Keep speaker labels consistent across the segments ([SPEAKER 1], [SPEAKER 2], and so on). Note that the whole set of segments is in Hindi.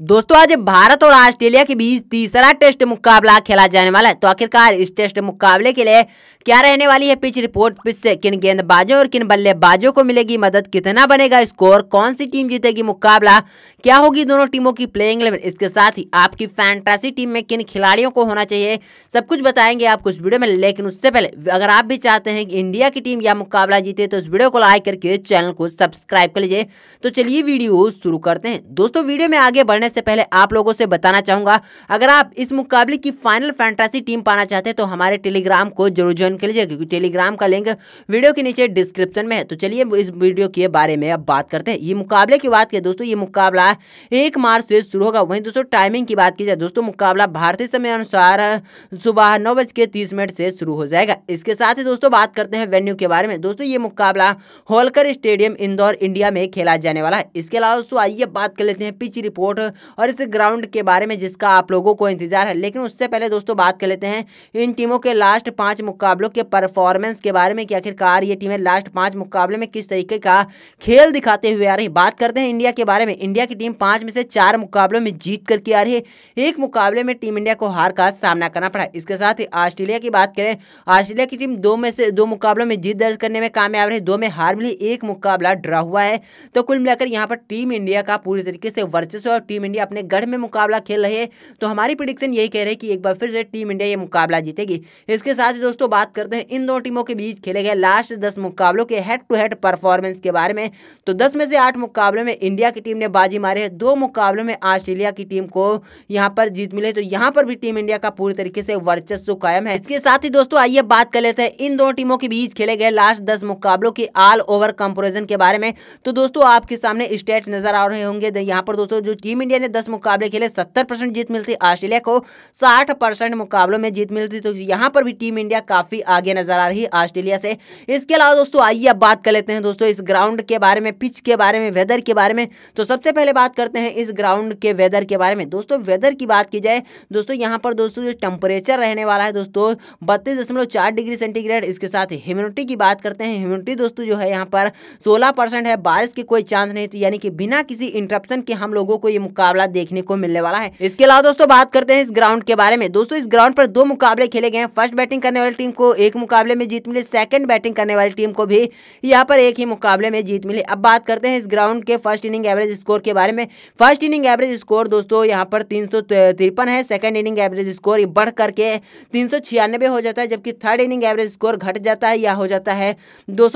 [SPEAKER 1] दोस्तों, आज भारत और ऑस्ट्रेलिया के बीच तीसरा टेस्ट मुकाबला खेला जाने वाला है। तो आखिरकार इस टेस्ट मुकाबले के लिए क्या रहने वाली है पिच रिपोर्ट पिच से किन गेंदबाजों और किन बल्लेबाजों को मिलेगी मदद? कितना बनेगा स्कोर कौन सी टीम जीतेगी मुकाबला? क्या होगी दोनों टीमों की प्लेइंग इलेवन इसके साथ ही आपकी फैंटासी टीम में किन खिलाड़ियों को होना चाहिए? सब कुछ बताएँगे आप कुछ वीडियो में, लेकिन उससे पहले, अगर आप भी चाहते हैं कि इंडिया की टीम यह मुकाबला जीते तो इस वीडियो को लाइक करके चैनल को सब्सक्राइब कर लीजिए। तो चलिए वीडियो शुरू करते हैं। दोस्तों वीडियो में आगे बढ़ने से पहले आप लोगों से बताना चाहूँगा, अगर आप इस मुकाबले की फाइनल फैंटासी टीम पाना चाहते हैं तो हमारे टेलीग्राम को ज़रूर ज्वाइन कर लीजिए, क्योंकि टेलीग्राम का लिंक वीडियो के नीचे डिस्क्रिप्शन में है। तो चलिए, इस वीडियो के बारे में अब बात करते हैं। ये मुकाबले की बात करें दोस्तों, ये मुकाबला एक मार्च से शुरू होगा। वहीं दोस्तों टाइमिंग की बात की जाए, दोस्तों, मुकाबला भारतीय समय अनुसार सुबह नौ बज के तीस मिनट से शुरू हो जाएगा। इसके साथ ही दोस्तों, बात करते हैं वेन्यू के बारे में। दोस्तों, ये मुकाबला होलकर स्टेडियम इंदौर, इंडिया में खेला जाने वाला है। इसके अलावा दोस्तों, आइए बात कर लेते हैं पिच रिपोर्ट और इस ग्राउंड के बारे में जिसका आप लोगों को इंतज़ार है। लेकिन उससे पहले दोस्तों बात कर लेते हैं, इन टीमों के लास्ट पाँच मुकाबलों के परफॉर्मेंस के बारे में कि आखिरकार ये टीमें लास्ट पाँच मुकाबले में किस तरीके का खेल दिखाते हुए आ रही बात करते हैं इंडिया के बारे में। इंडिया की टीम पाँच में से चार मुकाबलों में जीत करके आ रही है। एक मुकाबले में टीम इंडिया को हार का सामना करना पड़ा। इसके साथ ही ऑस्ट्रेलिया की बात करें, ऑस्ट्रेलिया की टीम दो में से, दो मुकाबलों में जीत दर्ज करने में कामयाब रही। दो में हार मिली, एक मुकाबला ड्रा हुआ है। तो कुल मिलाकर यहाँ पर टीम इंडिया का पूरी तरीके से वर्चस्व और टीम इंडिया अपने गढ़ में मुकाबला खेल रहे हैं। तो हमारी प्रिडिक्शन यही कह रही है कि एक बार फिर से टीम इंडिया ये मुकाबला जीतेगी। इसके साथ ही दोस्तों बात करते हैं, इन दो टीमों के बीच खेले गए लास्ट दस मुकाबलों के हेड टू हेड परफॉर्मेंस के बारे में। तो दस में से आठ मुकाबलों में इंडिया की टीम ने बाजी मारे है। दो मुकाबलों में ऑस्ट्रेलिया की टीम को यहाँ पर जीत मिले तो यहाँ पर भी टीम इंडिया का पूरी तरीके से वर्चस्व कायम है। इसके साथ ही दोस्तों आइए बात कर लेते हैं, इन दोनों टीमों के बीच खेले गए लास्ट दस मुकाबलों की ऑल ओवर कंपेरिजन के बारे में। तो दोस्तों आपके सामने स्टेट नज़र आ रहे होंगे। यहाँ पर दोस्तों जो टीम इंडिया ने दस मुकाबले खेले, सत्तर परसेंट जीत मिलती, ऑस्ट्रेलिया को साठ परसेंट मुकाबलों में जीत मिलती तो यहाँ पर भी टीम इंडिया काफ़ी आगे नज़र आ रही ऑस्ट्रेलिया से। इसके अलावा दोस्तों, आइए अब बात कर लेते हैं दोस्तों, इस ग्राउंड के बारे में, पिच के बारे में, वेदर के बारे में। तो सबसे पहले बात करते हैं इस ग्राउंड के वेदर के बारे में। दोस्तों, वेदर की बात की जाए, दोस्तों, यहाँ पर दोस्तों, जो टेम्परेचर रहने वाला है दोस्तों, बत्तीस डिग्री सेंटीग्रेड, इसके साथ ह्यूमिडिटी की बात करते हैं। ह्यूमिडिटी दोस्तों, जो है यहाँ पर सोलह है, बारिश की कोई चांस नहीं थी, यानी कि बिना किसी इंटरप्शन के हम लोगों को ये मुकाबला देखने को मिलने वाला है। इसके अलावा दोस्तों, बात करते हैं इस ग्राउंड के बारे में। दोस्तों, इस ग्राउंड पर दो मुकाबले खेले गए फ़र्स्ट बैटिंग करने वाली टीम को एक मुकाबले में जीत मिली। सेकंड बैटिंग करने वाली टीम को भी यहाँ पर एक ही मुकाबले में जीत मिली। अब बात करते हैं इस ग्राउंड के फ़र्स्ट इनिंग एवरेज स्कोर के बारे में। फ़र्स्ट इनिंग एवरेज स्कोर दोस्तों, यहाँ पर तीन सौ तिरपन है। सेकंड इनिंग एवरेज स्कोर बढ़ करके तीन सौ छियानबे हो जाता है, जबकि थर्ड इनिंग एवरेज स्कोर घट जाता है या हो जाता है दो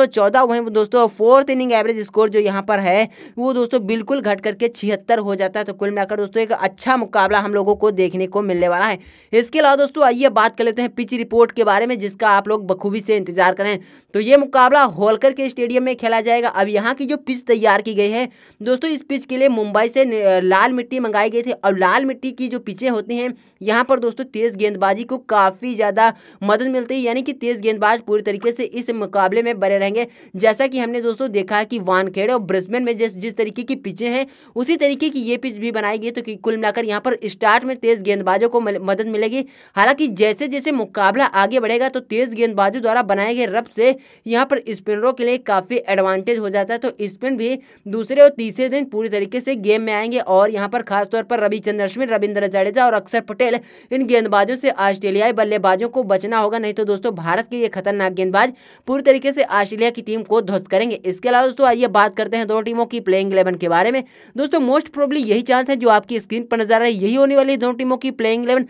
[SPEAKER 1] वहीं दोस्तों फोर्थ इनिंग एवरेज स्कोर जो यहाँ पर है, वो दोस्तों बिल्कुल घट करके छिहत्तर हो जाता है। तो कुल मिलाकर दोस्तों एक अच्छा मुकाबला हम लोगों को देखने को मिलने वाला है। इसके अलावा दोस्तों आइए बात कर लेते हैं पिच रिपोर्ट के बारे में, जिसका आप लोग बखूबी से इंतज़ार करें। तो ये मुकाबला होलकर के स्टेडियम में खेला जाएगा। अब यहाँ की जो पिच तैयार की गई है, दोस्तों इस पिच के लिए मुंबई से लाल मिट्टी मंगाई गई थी। और लाल मिट्टी की जो पिचें होती हैं, यहाँ पर दोस्तों तेज गेंदबाजी को काफ़ी ज़्यादा मदद मिलती है, यानी कि तेज गेंदबाज पूरी तरीके से इस मुकाबले में बने रहेंगे। जैसा कि हमने दोस्तों देखा है कि वानखेड़े और ब्रिस्बेन में जिस जिस तरीके की पिचें हैं, उसी तरीके की ये पिच भी बनाई गई तो कुल मिलाकर यहाँ पर स्टार्ट में तेज गेंदबाजों को मदद मिलेगी। हालाँकि जैसे जैसे मुकाबला आगे बढ़ेगा तो तेज गेंदबाजों द्वारा बनाए गए रब से यहाँ पर स्पिनरों के लिए काफ़ी एडवांटेज हो जाता है। तो स्पिन भी दूसरे और तीसरे दिन पूरी तरीके से गेम में आएँगे और यहाँ पर खासतौर पर रविचंद्र अश्विन रविंद्र जडेजा और अक्षर पटेल, इन गेंदबाजों से ऑस्ट्रेलियाई बल्लेबाजों को बचना होगा। नहीं तो दोस्तों, भारत के ये खतरनाक गेंदबाज पूरी तरीके से ऑस्ट्रेलिया की टीम को ध्वस्त करेंगे। इसके अलावा दोस्तों, आइए बात करते हैं दोनों टीमों की प्लेइंग इलेवन के बारे में। दोस्तों, मोस्ट प्रोबली यही चांस है जो आपकी स्क्रीन पर नज़र आ रहा है। यही होने वाली दोनों टीमों की प्लेइंग इलेवन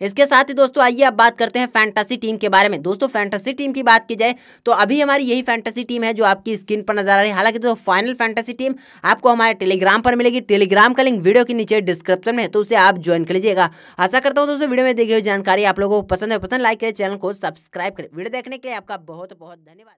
[SPEAKER 1] इसके साथ ही दोस्तों, आइए अब बात करते हैं फैंटासी टीम के बारे में। दोस्तों फैंटासी टीम की बात की जाए तो अभी हमारी यही फैंटासी टीम है जो आपकी स्क्रीन पर नज़र आ रही है। हालाँकि दोस्तों फाइनल फैंटासी टीम आपको हमारे टेलीग्राम पर मिलेगी। टेलीग्राम का लिंक वीडियो के नीचे डिस्क्रिप्शन में है तो उसे आप ज्वाइन कर लीजिएगा। आशा करता हूँ दोस्तों वीडियो में देखी हुई जानकारी आप लोगों को पसंद है। पसंद लाइक करें चैनल को सब्सक्राइब करें। वीडियो देखने के लिए आपका बहुत बहुत धन्यवाद।